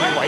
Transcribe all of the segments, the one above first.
มีไ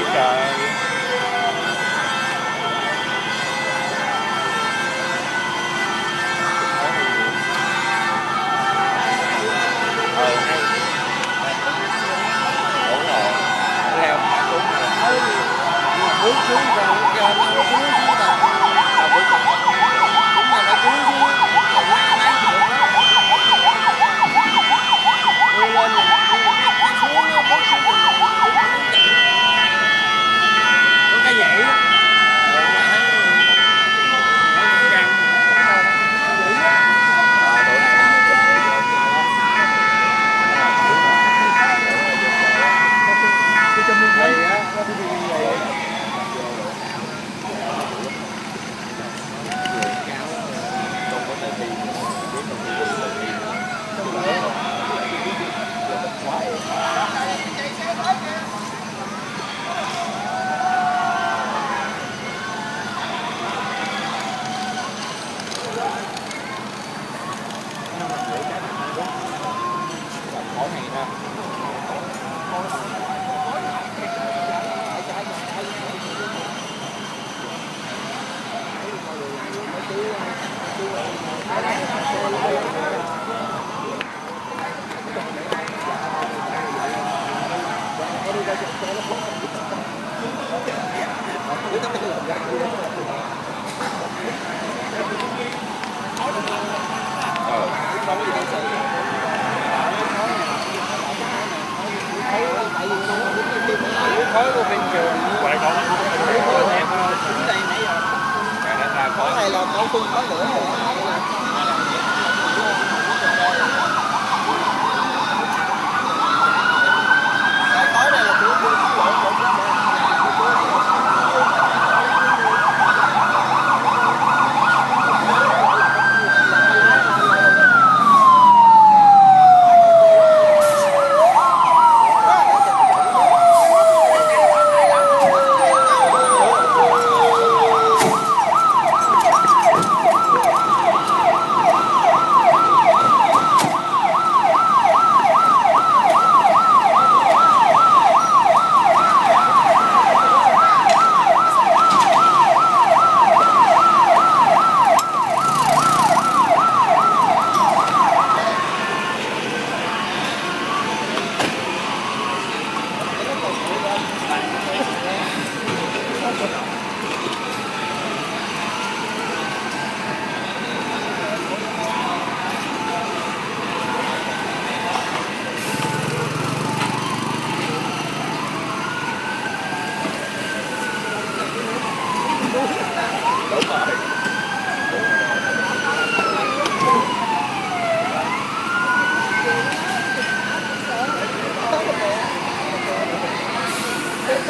tôi có lửa.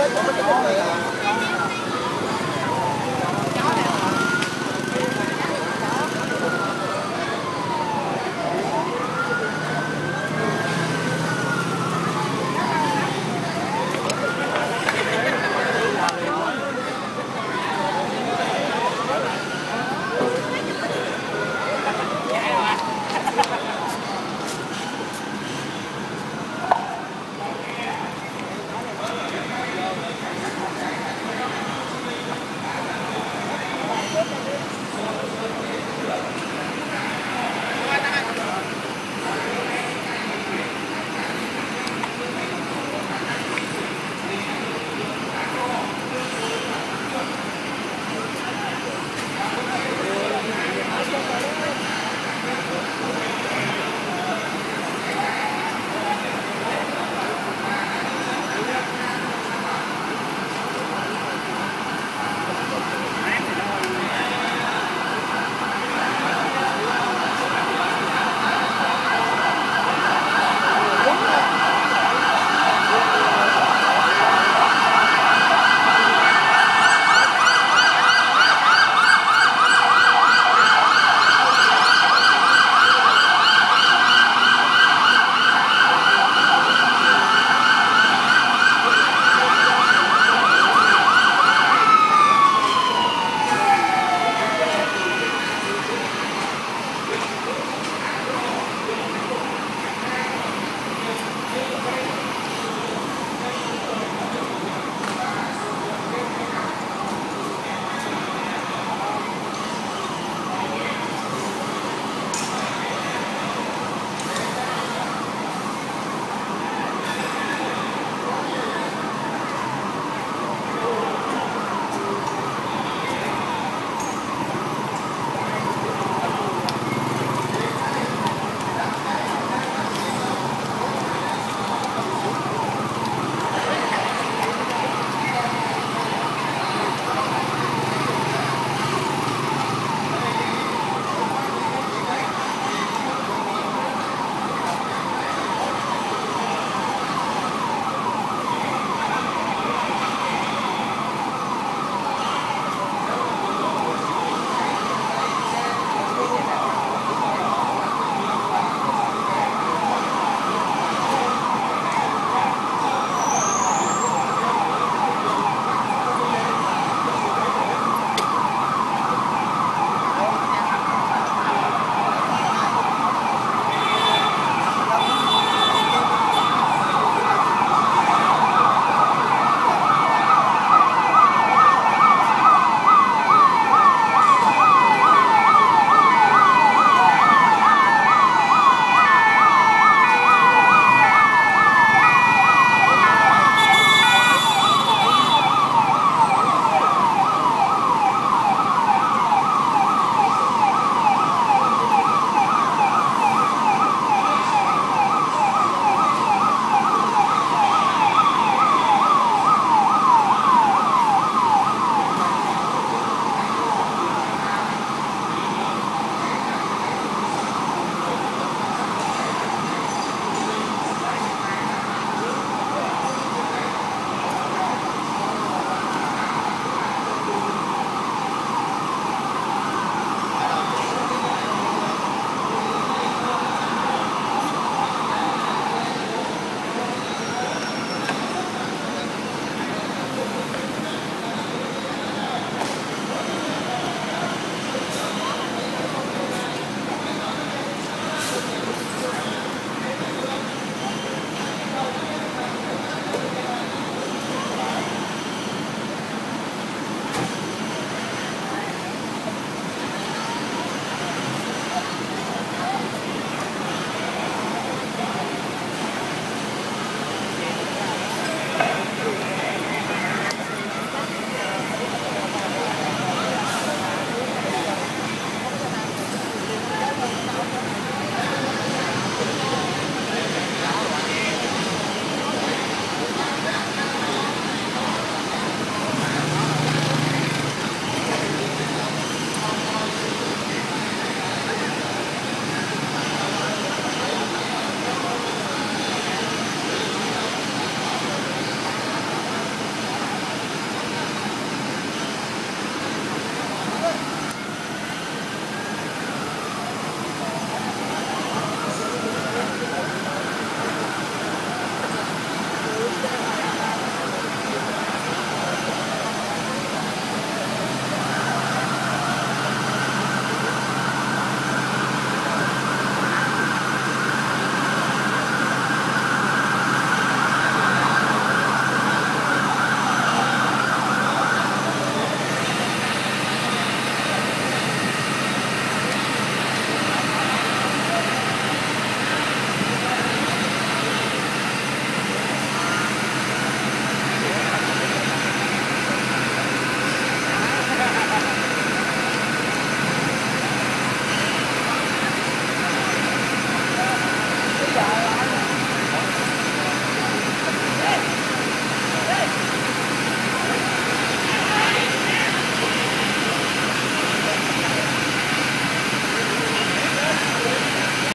chết của mình cũng là